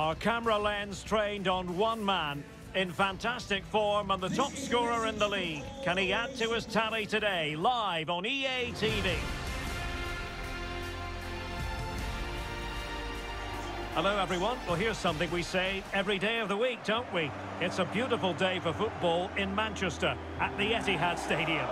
Our camera lens trained on one man. In fantastic form and the top scorer in the league. Can he add to his tally today? Live on EA TV. Hello everyone. Well here's something we say every day of the week, don't we? It's a beautiful day for football in Manchester at the Etihad Stadium.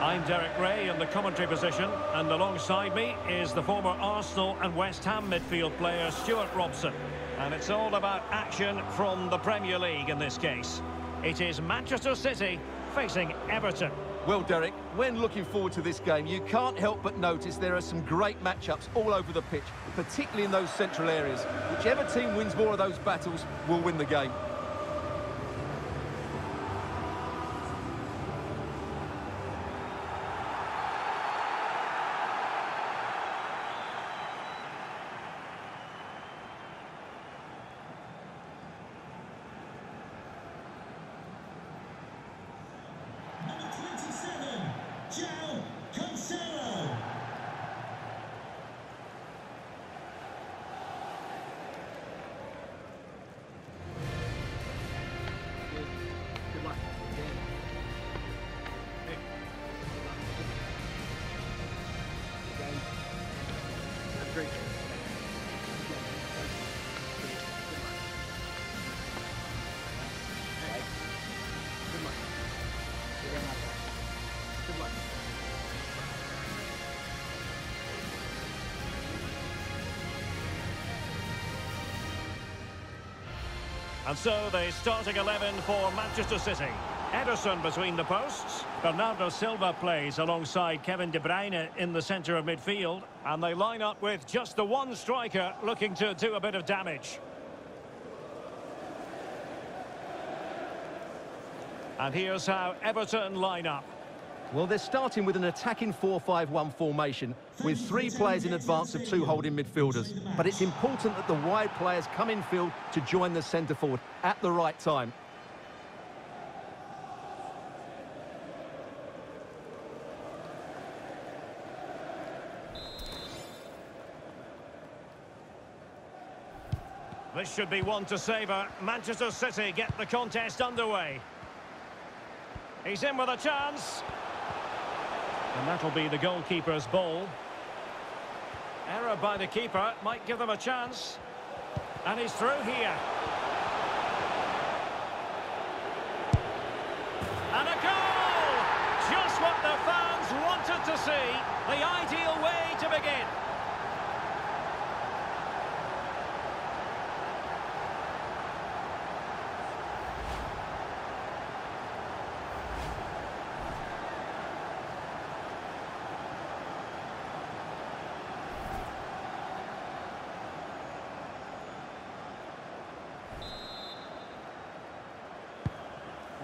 I'm Derek Rae in the commentary position and alongside me is the former Arsenal and West Ham midfield player Stewart Robson. And it's all about action from the Premier League in this case. It is Manchester City facing Everton. Well, Derek, when looking forward to this game, you can't help but notice there are some great matchups all over the pitch, particularly in those central areas. Whichever team wins more of those battles will win the game. And so the starting 11 for Manchester City. Ederson between the posts. Bernardo Silva plays alongside Kevin De Bruyne in the centre of midfield. And they line up with just the one striker looking to do a bit of damage. And here's how Everton line up. Well, they're starting with an attacking 4-5-1 formation with three players in advance of two holding midfielders. But it's important that the wide players come in field to join the centre forward at the right time. This should be one to savour. Manchester City get the contest underway. He's in with a chance. And that'll be the goalkeeper's ball. Error by the keeper might give them a chance. And he's through here. And a goal! Just what the fans wanted to see. The ideal way to begin.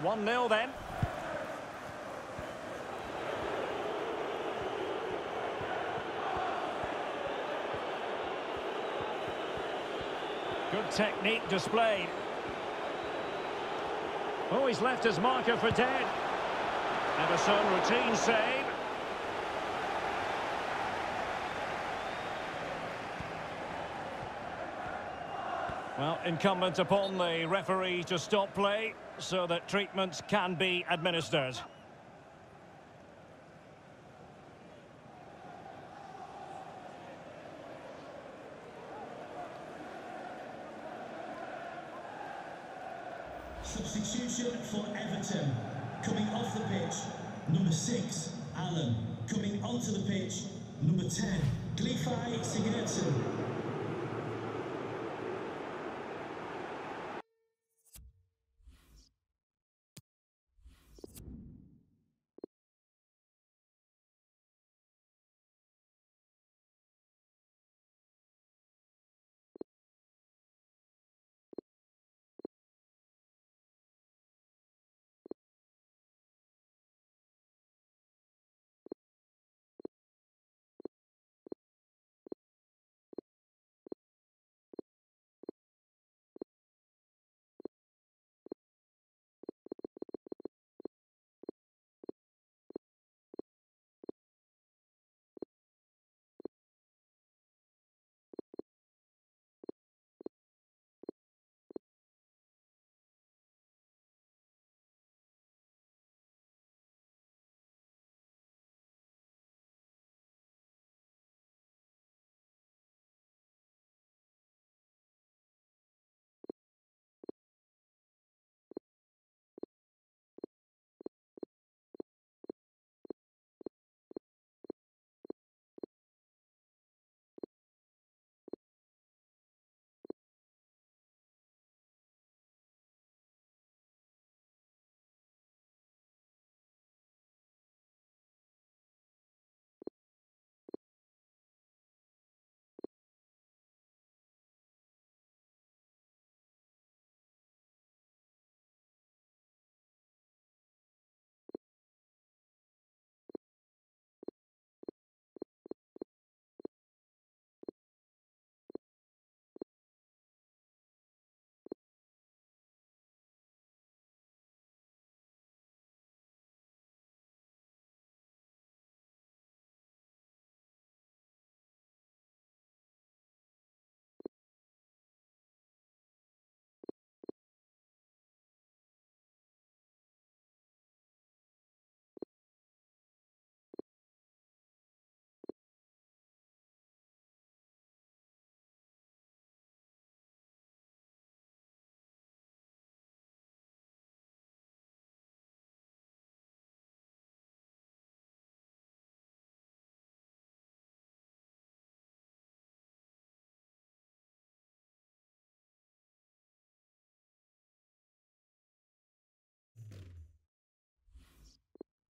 One 0 then. Good technique displayed. Oh, he's left his marker for dead. Ederson routine save. Well, incumbent upon the referee to stop play so that treatments can be administered.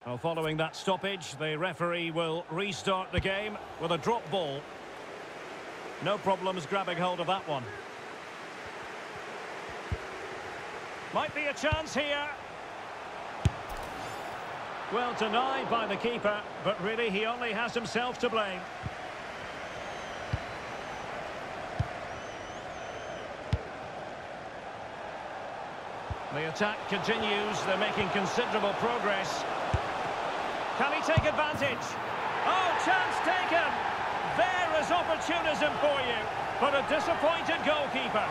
Well, following that stoppage, the referee will restart the game with a drop ball. No problems grabbing hold of that one. Might be a chance here. Well, denied by the keeper, but really he only has himself to blame. The attack continues. They're making considerable progress. Can he take advantage? Oh, chance taken! There is opportunism for you, but a disappointed goalkeeper.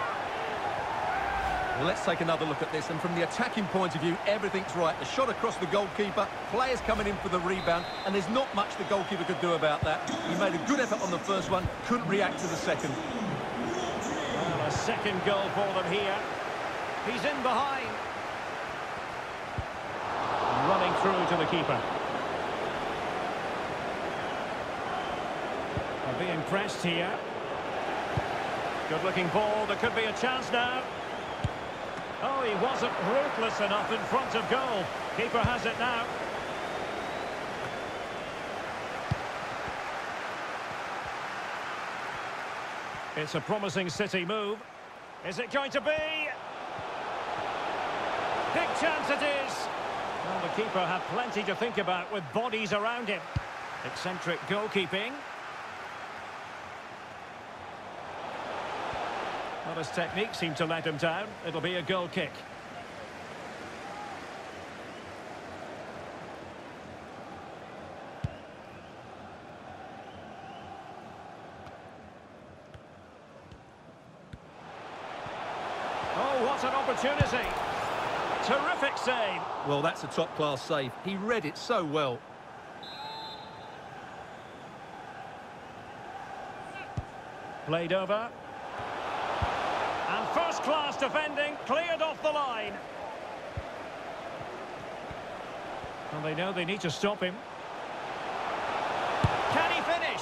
Well, let's take another look at this. And from the attacking point of view, everything's right. The shot across the goalkeeper, players coming in for the rebound, and there's not much the goalkeeper could do about that. He made a good effort on the first one, couldn't react to the second. Well, a second goal for them here. He's in behind. Running through to the keeper. They're being pressed here. Good looking ball. There could be a chance now. Oh, he wasn't ruthless enough in front of goal. Keeper has it now. It's a promising City move. Is it going to be? Big chance it is. Well, the keeper had plenty to think about with bodies around him. Eccentric goalkeeping. His technique seemed to let him down. It'll be a goal kick. Oh, what an opportunity. Terrific save. Well, that's a top-class save. He read it so well. Played over. And first-class defending, cleared off the line. And they know they need to stop him. Can he finish?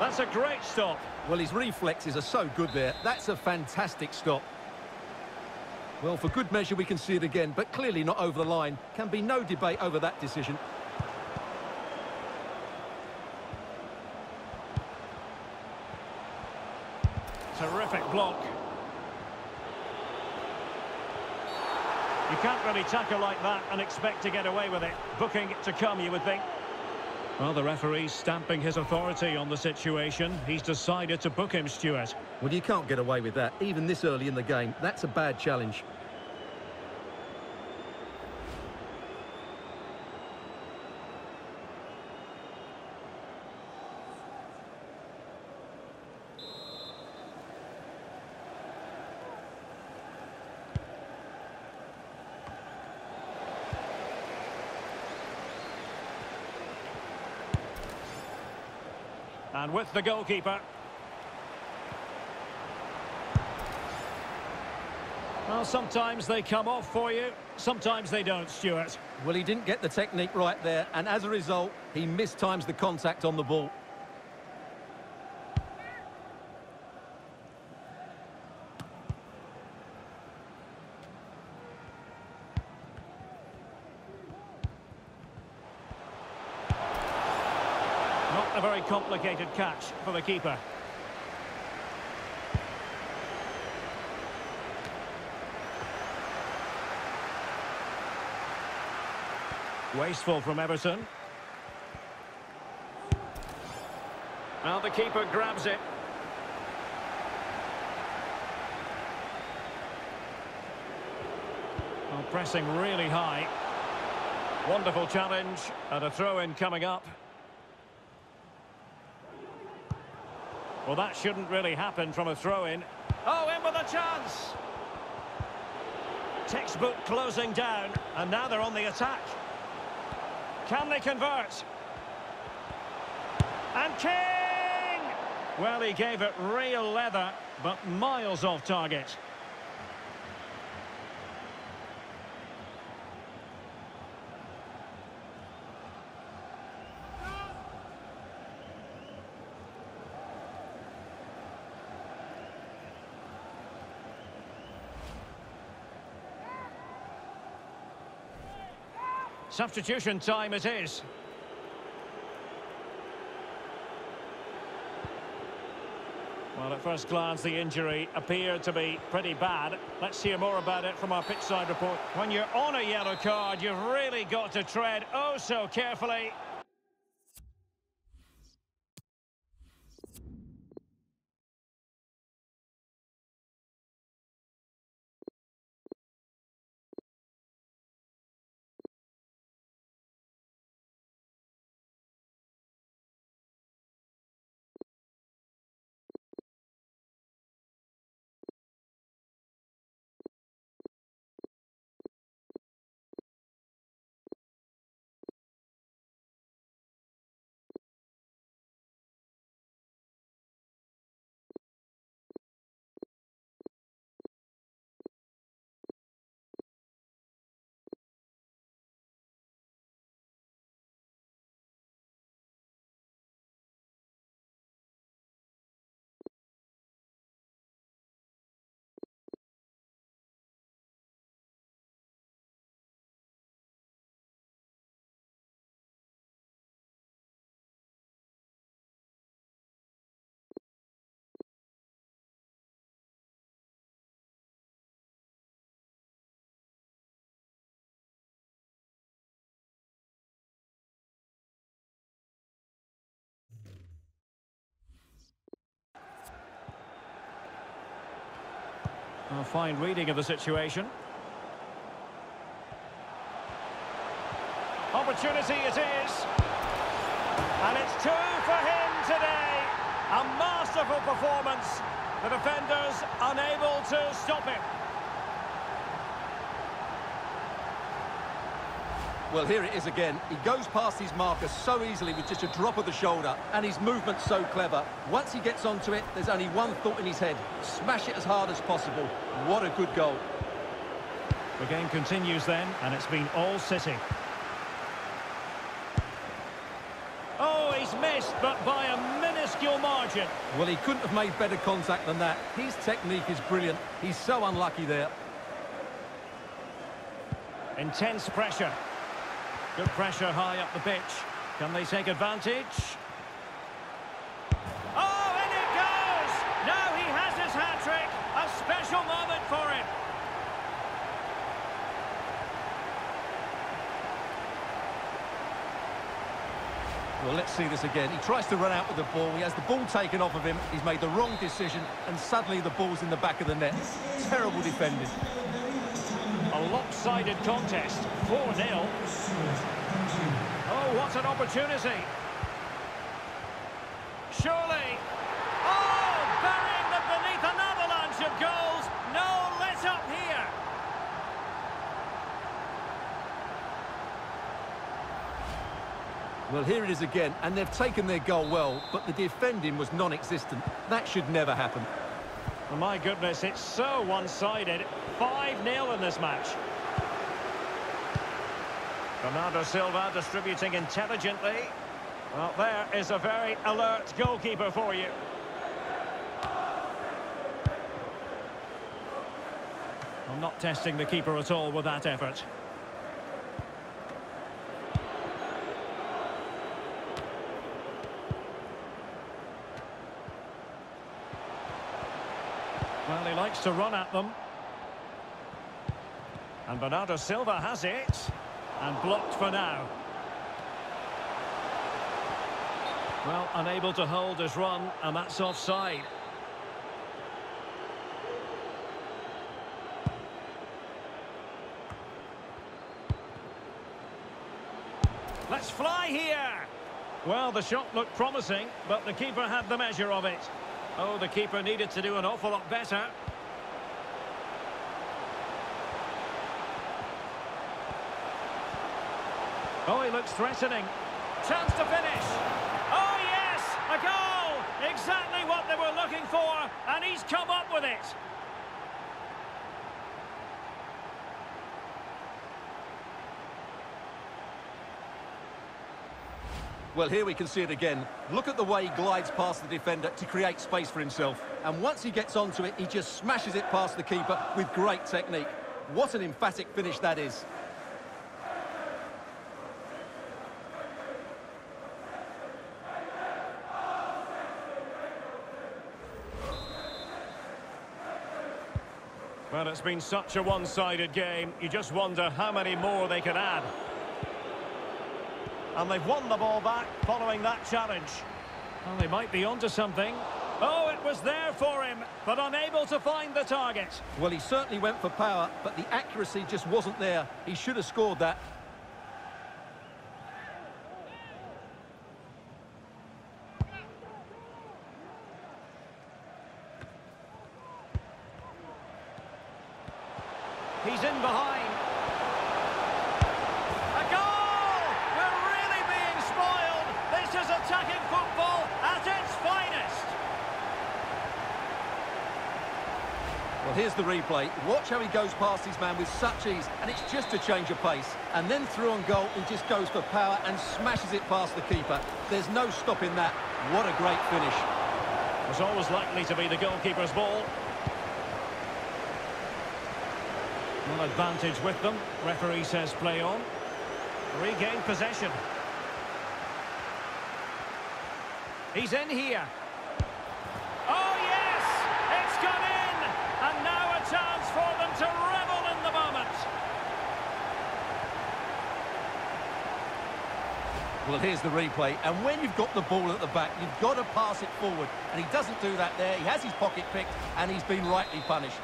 That's a great stop. Well, his reflexes are so good there. That's a fantastic stop. Well, for good measure, we can see it again, but clearly not over the line. Can be no debate over that decision. Terrific block. You can't really tackle like that and expect to get away with it. Booking to come, you would think. Well, the referee's stamping his authority on the situation. He's decided to book him, Stewart. Well, you can't get away with that, even this early in the game. That's a bad challenge. And with the goalkeeper. Well, sometimes they come off for you, sometimes they don't, Stewart. Well, he didn't get the technique right there, and as a result, he mistimes the contact on the ball. Not a very complicated catch for the keeper. Wasteful from Everton. Now the keeper grabs it. Well, pressing really high. Wonderful challenge and a throw-in coming up. Well, that shouldn't really happen from a throw-in. Oh, in with a chance! Textbook closing down, and now they're on the attack. Can they convert? And King! Well, he gave it real leather, but miles off target. Substitution time it is. Well, at first glance, the injury appeared to be pretty bad. Let's hear more about it from our pitchside report. When you're on a yellow card, you've really got to tread oh so carefully. A fine reading of the situation. Opportunity it is. And it's two for him today. A masterful performance. The defenders unable to stop him. Well, here it is again. He goes past his marker so easily with just a drop of the shoulder, and his movement's so clever. Once he gets onto it, there's only one thought in his head. Smash it as hard as possible. What a good goal. The game continues then, and it's been all City. Oh, he's missed, but by a minuscule margin. Well, he couldn't have made better contact than that. His technique is brilliant. He's so unlucky there. Intense pressure. Good pressure high up the pitch. Can they take advantage? Oh, and it goes! Now he has his hat-trick. A special moment for him. Well, let's see this again. He tries to run out with the ball. He has the ball taken off of him. He's made the wrong decision, and suddenly the ball's in the back of the net. Terrible defending. Lopsided contest, 4-0. Oh, what an opportunity. Surely. Oh, burying them beneath an avalanche of goals. No let up here. Well, here it is again, and they've taken their goal well, but the defending was non-existent. That should never happen. My goodness, it's so one-sided. 5-0 in this match. Bernardo Silva distributing intelligently. Well, there is a very alert goalkeeper for you. I'm not testing the keeper at all with that effort. Well, he likes to run at them. And Bernardo Silva has it. And blocked for now. Well, unable to hold his run, and that's offside. Let's fly here! Well, the shot looked promising, but the keeper had the measure of it. Oh, the keeper needed to do an awful lot better. Oh, he looks threatening. Chance to finish. Oh, yes! A goal! Exactly what they were looking for, and he's come up with it. Well, here we can see it again. Look at the way he glides past the defender to create space for himself. And once he gets onto it, he just smashes it past the keeper with great technique. What an emphatic finish that is. Well, it's been such a one-sided game. You just wonder how many more they can add. And they've won the ball back following that challenge. Well, they might be onto something. Oh, it was there for him, but unable to find the target. Well, he certainly went for power, but the accuracy just wasn't there. He should have scored that. He's in behind. A goal! We're really being spoiled. This is attacking football at its finest. Well, replay. Watch how he goes past his man with such ease, and it's just a change of pace. And then through on goal, he just goes for power and smashes it past the keeper. There's no stopping that. What a great finish. It was always likely to be the goalkeeper's ball. Well, advantage with them. Referee says play on. Regain possession. He's in here. Oh, yes! It's gone in! And now a chance for them to revel in the moment. Well, here's the replay. And when you've got the ball at the back, you've got to pass it forward. And he doesn't do that there. He has his pocket picked, and he's been rightly punished.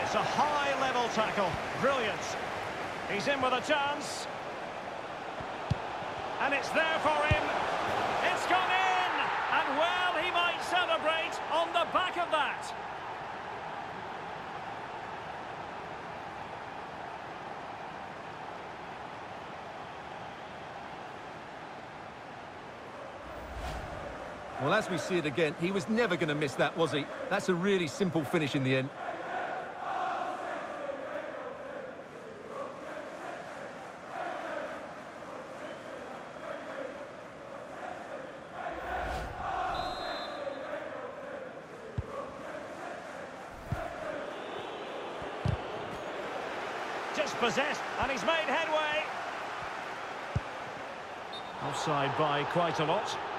It's a high-level tackle. Brilliant. He's in with a chance. And it's there for him. It's gone in! And well, he might celebrate on the back of that. Well, as we see it again, he was never going to miss that, was he? That's a really simple finish in the end. Just possessed, and he's made headway. Offside by quite a lot.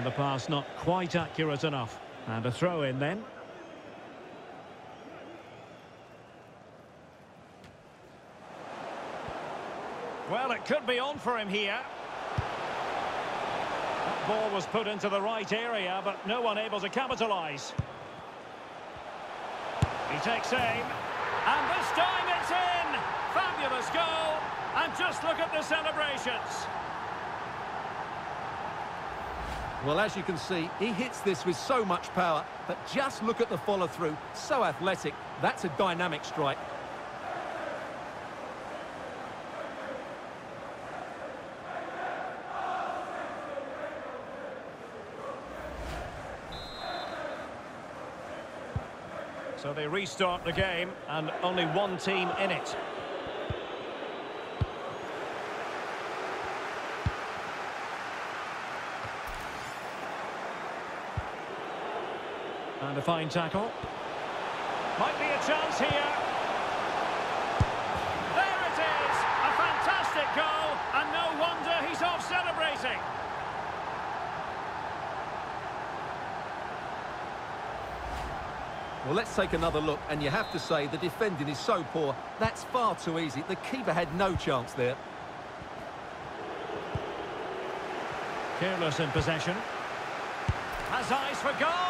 And the pass not quite accurate enough. And a throw in then. Well, it could be on for him here. That ball was put into the right area, but no one able to capitalise. He takes aim. And this time it's in! Fabulous goal! And just look at the celebrations. Well, as you can see, he hits this with so much power, but just look at the follow-through. So athletic. That's a dynamic strike. So they restart the game, and only one team in it. A fine tackle. Might be a chance here. There it is! A fantastic goal, and no wonder he's off celebrating. Well, let's take another look, and you have to say the defending is so poor. That's far too easy. The keeper had no chance there. Careless in possession. Has eyes for goal!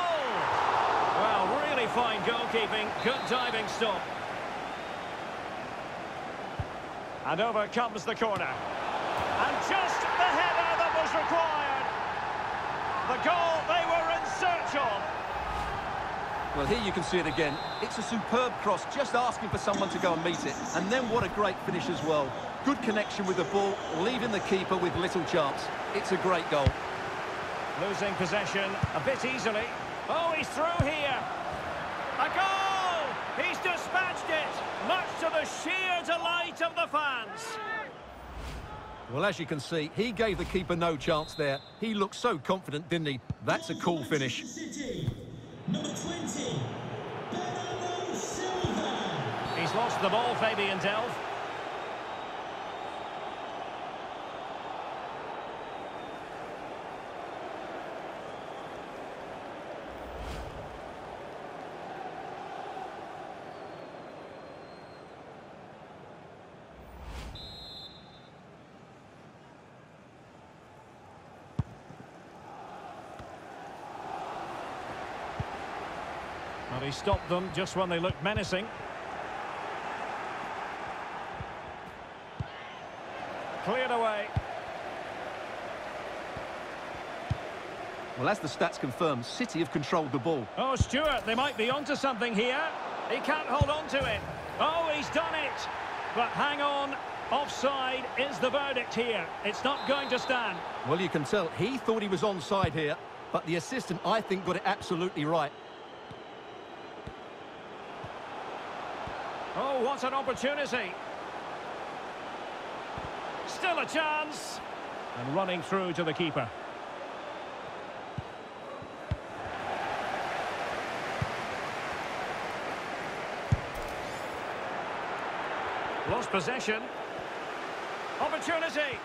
Fine goalkeeping. Good diving stop. And over comes the corner. And just the header that was required. The goal they were in search of. Well, here you can see it again. It's a superb cross, just asking for someone to go and meet it. And then what a great finish as well. Good connection with the ball, leaving the keeper with little chance. It's a great goal. Losing possession a bit easily. Oh, he's through here. A goal! He's dispatched it, much to the sheer delight of the fans. Well, as you can see, he gave the keeper no chance there. He looked so confident, didn't he? That's a cool finish. City, number 20, Bernardo Silva. He's lost the ball, Fabian Delph. He stopped them just when they looked menacing. Cleared away. Well, as the stats confirm, City have controlled the ball. Oh, Stewart, they might be onto something here. He can't hold on to it. Oh, he's done it. But hang on. Offside is the verdict here. It's not going to stand. Well, you can tell he thought he was onside here, but the assistant, I think, got it absolutely right. Oh, what an opportunity. Still a chance. And running through to the keeper. Lost possession. Opportunity.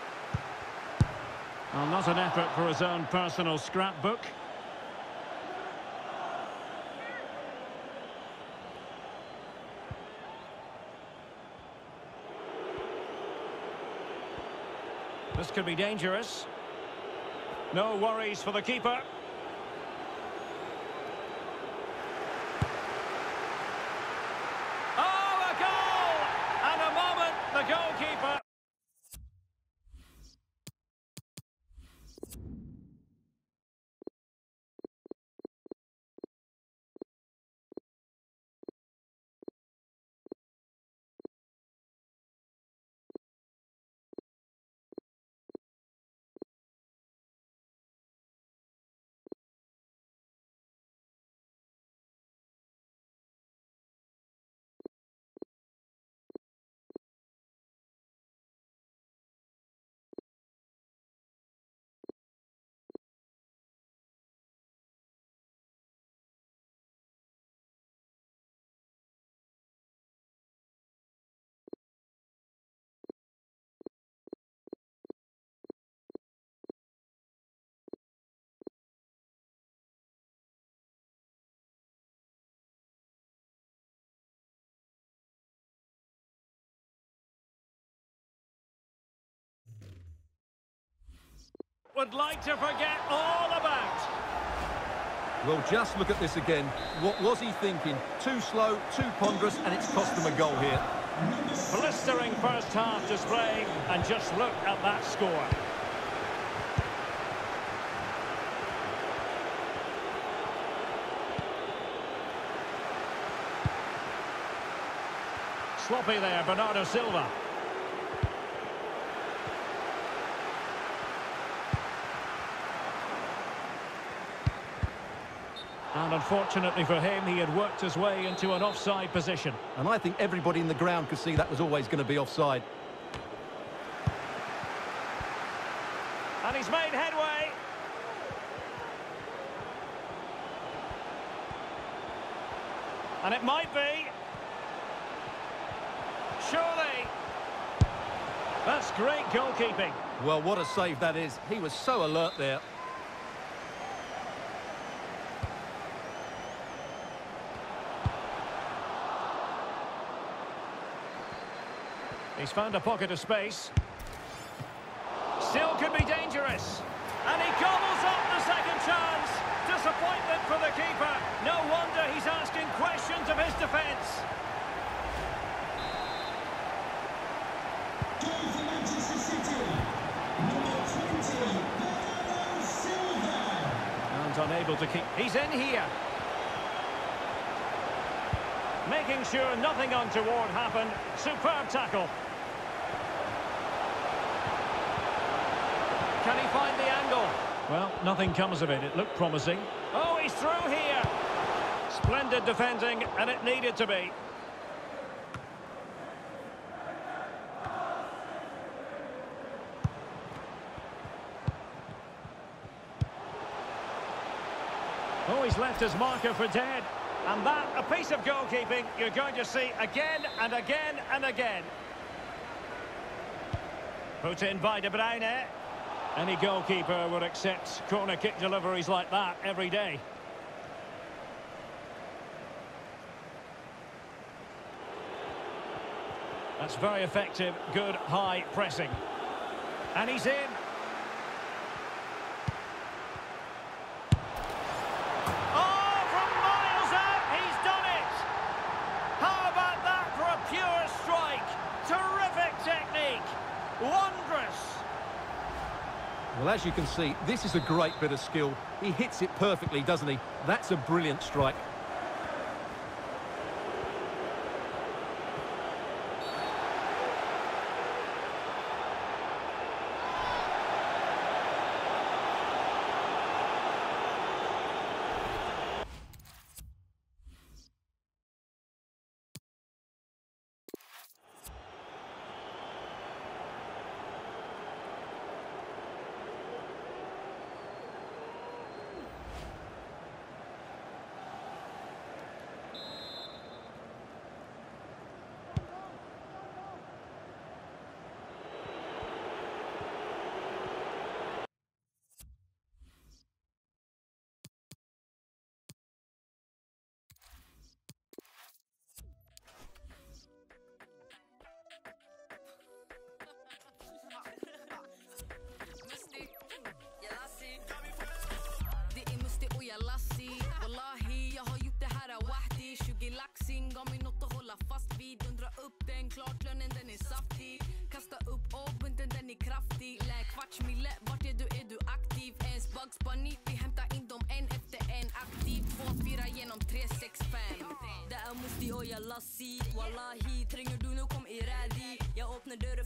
Well, not an effort for his own personal scrapbook. This could be dangerous. No worries for the keeper. Would like to forget all about. Well, just look at this again. What was he thinking? Too slow, too ponderous, and it's cost them a goal here. Blistering first half display, and just look at that score. Sloppy there, Bernardo Silva. And unfortunately for him, he had worked his way into an offside position. And I think everybody in the ground could see that was always going to be offside. And he's made headway. And it might be. Surely. That's great goalkeeping. Well, what a save that is. He was so alert there. He's found a pocket of space. Still could be dangerous. And he gobbles up the second chance. Disappointment for the keeper. No wonder he's asking questions of his defence. Goal for Manchester City. Number 20, Bernardo Silva. And unable to keep... He's in here. Making sure nothing untoward happened. Superb tackle. Can he find the angle? Well, nothing comes of it. It looked promising. Oh, he's through here. Splendid defending, and it needed to be. Oh, he's left his marker for dead. And that, a piece of goalkeeping you're going to see again and again and again. Put in by De Bruyne. Any goalkeeper would accept corner kick deliveries like that every day. That's very effective, good high pressing. And he's in. Oh, from miles out, he's done it! How about that for a pure strike? Terrific technique! Wondrous! Well, as you can see, this is a great bit of skill. He hits it perfectly, doesn't he? That's a brilliant strike. Tid. Vid upp den, klart lönen den är saftig. Kasta upp och bunten den är kraftig. Lä kvarts mille, vart är du, är du aktiv? Ens Bugs Bunny, vi hämtar in dem en efter en. Aktiv, två, fyra genom tre, sex, fem. Det är Musti och jag lassi Wallahi, tränger du nu kom i rädi Jag öppnar dörren